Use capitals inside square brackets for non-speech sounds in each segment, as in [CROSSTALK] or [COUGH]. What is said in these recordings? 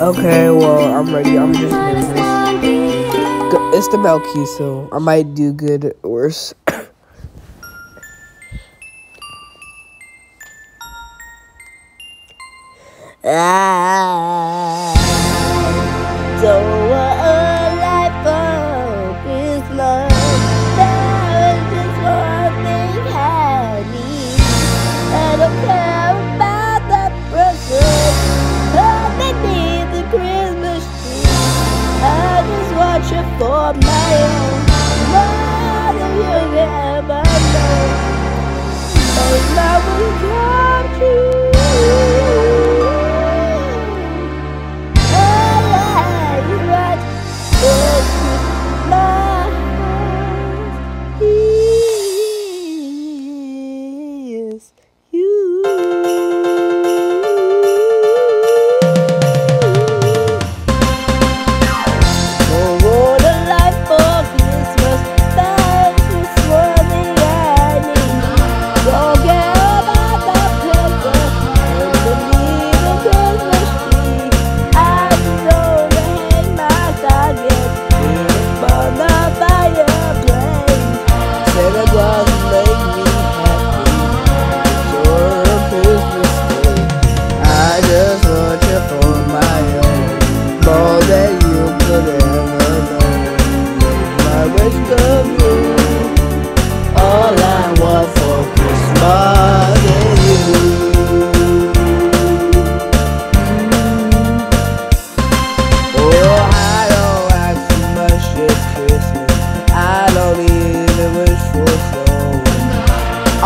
Okay, well, I'm ready. I'm just nervous. It's the Melky, so I might do good or worse. I [COUGHS] ah. don't for my own, more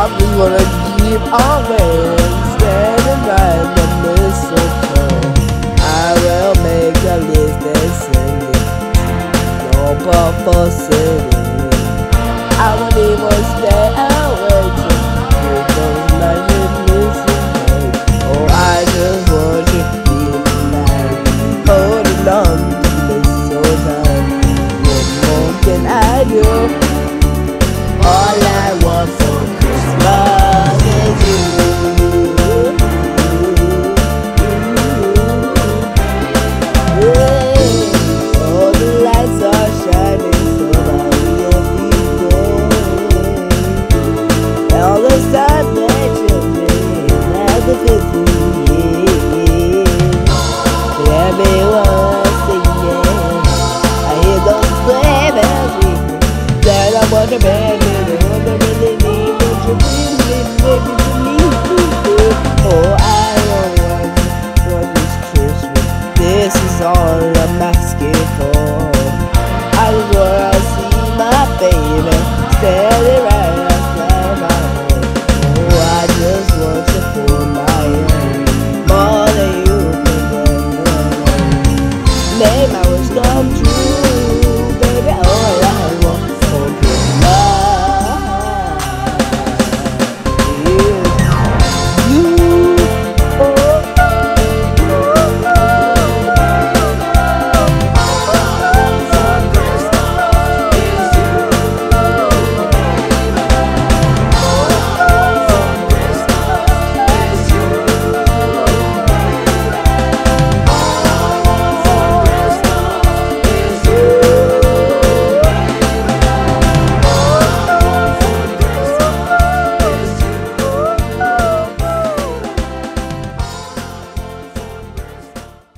Something gonna keep on waiting, standing by the mistletoe. I will make a list and sing it. No purpose. Roda BR.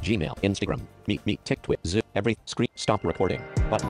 Gmail, Instagram, Meet Me, TikTok, Zoom, every screen, stop recording, button.